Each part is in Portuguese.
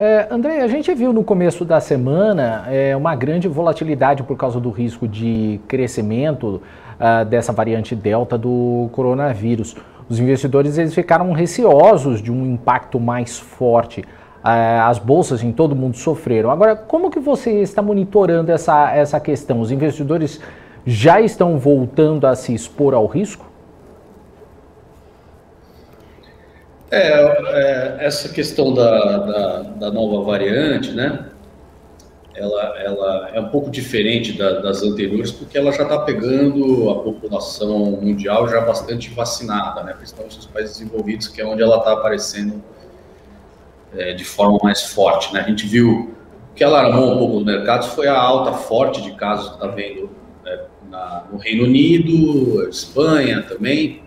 É, André, a gente viu no começo da semana é, uma grande volatilidade por causa do risco de crescimento uh, dessa variante Delta do coronavírus. Os investidores eles ficaram receosos de um impacto mais forte. Uh, as bolsas em todo mundo sofreram. Agora, como que você está monitorando essa, essa questão? Os investidores já estão voltando a se expor ao risco? É, é, essa questão da, da, da, nova variante, né? Ela, ela é um pouco diferente da, das anteriores, porque ela já está pegando a população mundial já bastante vacinada, né? Principalmente nos países desenvolvidos, que é onde ela está aparecendo é, de forma mais forte, né? A gente viu o que alarmou um pouco os mercados foi a alta forte de casos que está vendo é, na, no Reino Unido, Espanha também.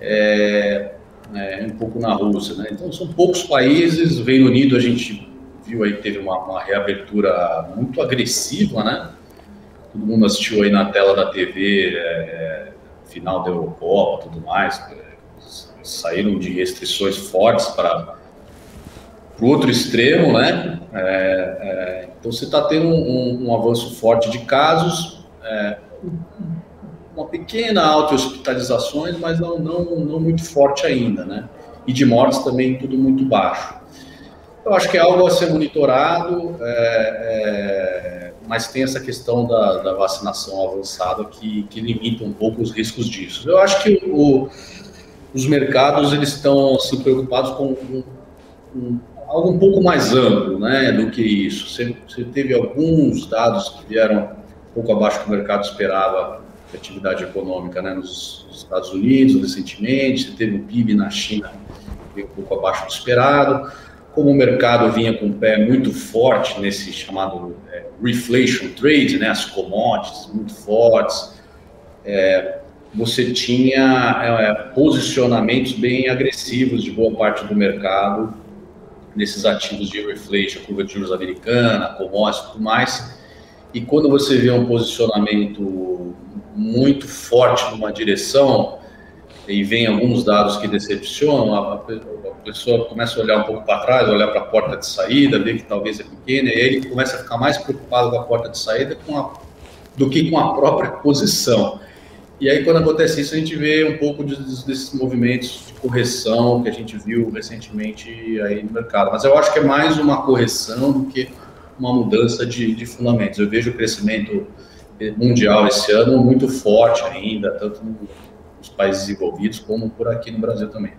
É, né, um pouco na Rússia. Né? Então, são poucos países. O Reino Unido, a gente viu aí, teve uma, uma reabertura muito agressiva, né? Todo mundo assistiu aí na tela da TV, é, é, final da Eurocopa tudo mais. É, saíram de restrições fortes para o outro extremo, né? É, é, então, você está tendo um, um, avanço forte de casos. É, uma pequena alta hospitalizações, mas não, não, não muito forte ainda, né? E de mortes também tudo muito baixo. Eu acho que é algo a ser monitorado, é, é, mas tem essa questão da, da vacinação avançada que, que, limita um pouco os riscos disso. Eu acho que o, os mercados eles estão assim, preocupados com um, um, algo um pouco mais amplo, né, do que isso. Você, você teve alguns dados que vieram um pouco abaixo do que o mercado esperava atividade econômica né, nos, Estados Unidos recentemente, você teve o PIB na China um pouco abaixo do esperado, como o mercado vinha com o pé muito forte nesse chamado é, reflation trade, né, as commodities muito fortes, é, você tinha é, posicionamentos bem agressivos de boa parte do mercado nesses ativos de reflation, curva de juros americana, commodities e tudo mais, e quando você vê um posicionamento muito forte numa direção e vem alguns dados que decepcionam, a, a pessoa começa a olhar um pouco para trás, olhar para a porta de saída, ver que talvez é pequena, e aí ele começa a ficar mais preocupado com a porta de saída a, do que com a própria posição. E aí, quando acontece isso, a gente vê um pouco de, desses movimentos de correção que a gente viu recentemente aí no mercado. Mas eu acho que é mais uma correção do que uma mudança de, de fundamentos. Eu vejo o crescimento mundial esse ano muito forte ainda, tanto nos países desenvolvidos como por aqui no Brasil também.